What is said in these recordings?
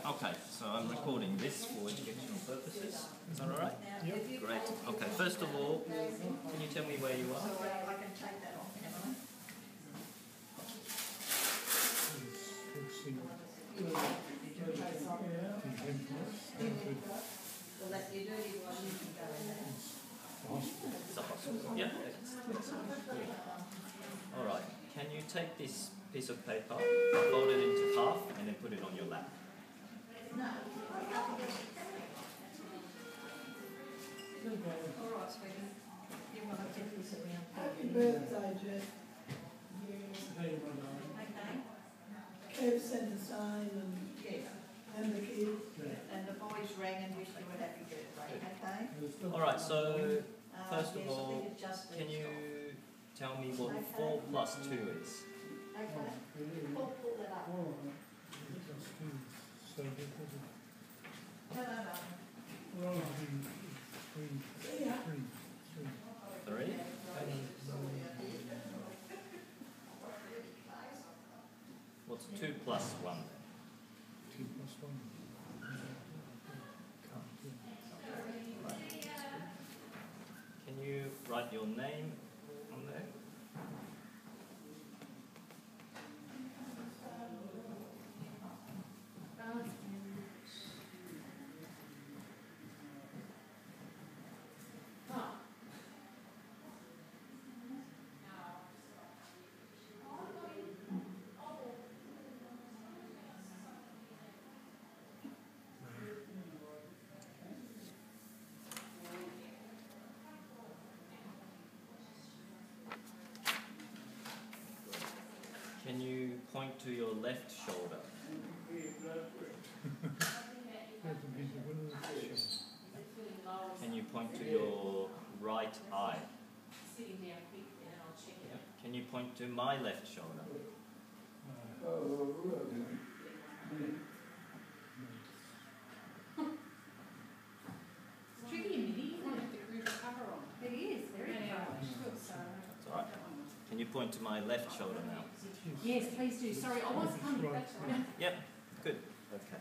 Okay, so I'm recording this for educational purposes. Is that alright? Yep. Great. Okay, first of all, can you tell me where you are? I can take that off, can I? Well, that's your dirty one, you can go in there. It's a hospital. Yeah. Alright, can you take this piece of paper, fold it into half, and then put it on your lap? All right, sweetie. You want to take this around? Happy birthday, Jeff. Okay? Kev sent a sign and, Yeah. and the kids. And the boys rang and wished you a happy birthday, okay? Alright, so Uh, First of yes, I all, think it just can you tell me what 4 plus 2 is? Okay, pull, pull that up. No, no, no. 3? What's 2 plus 1 then? Can you write your name on there? Can you point to your left shoulder? Can you point to your right eye? Can you point to my left shoulder? It's tricky you want to the cover on. It is. That's alright. Can you point to my left shoulder now? Yes, please do, sorry, I was coming, all right. Yep, good. Okay.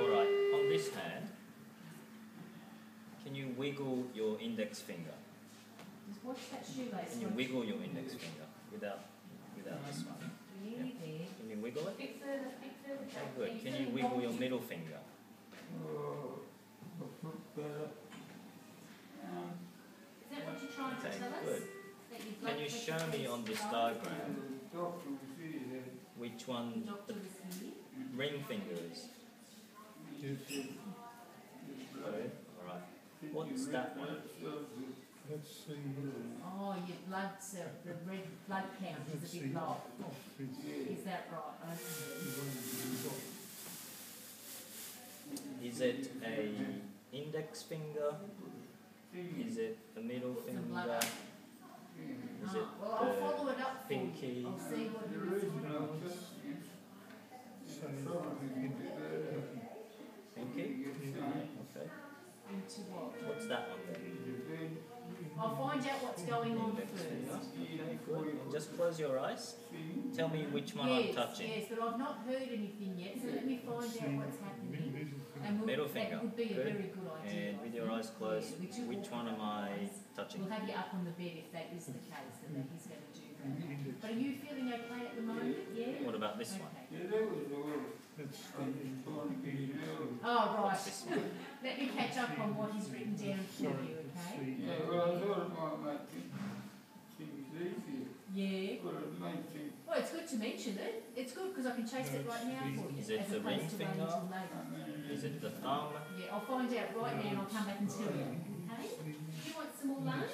Alright, on this hand, can you wiggle your index finger? Just watch that shoelace. Can you wiggle your index finger without without this one? Can you wiggle it? Bit further, bit further Okay, good. Can you wiggle your middle finger? Is that what you're trying to Okay, tell us? good. Can you show me on this diagram which one doctor was here. the ring fingers. is? Alright. What's that one? Let's see. Oh, your blood cell, the red blood count is a bit low. Oh, is that right? Okay. Is it a index finger? Is it the middle finger? Blood. Is it uh, Well, I'll follow it up for you. pinky? I'll see what it is. pinky? Okay. Into what? What's that one then? I'll find out what's going on first. Okay, good. Just close your eyes. Tell me which one I'm touching. yes, but I've not heard anything yet, so let me find out what's happening. And we'll, Middle that finger. would be a Good. very good idea. And with your eyes closed, Yeah, which which one am I touching? We'll have you up on the bed if that is the case, and that he's going to do that. But are you feeling okay at the moment? Yeah? What about this one? Okay. Oh, right. What's this one? Let me catch up on what he's written down for you, okay? Yeah. Well, I thought about that. Easy. Yeah. Well, it's good to mention it. It's good because I can chase it right now for you. Is it as the opposed ring to waiting finger? till later. Is it the thumb? Yeah, I'll find out right now and I'll come back and tell you, okay? Do you want some more lunch?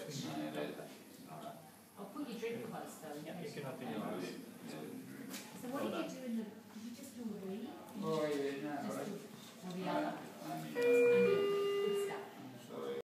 I'll put your drink close though. Yeah, you can open your eyes.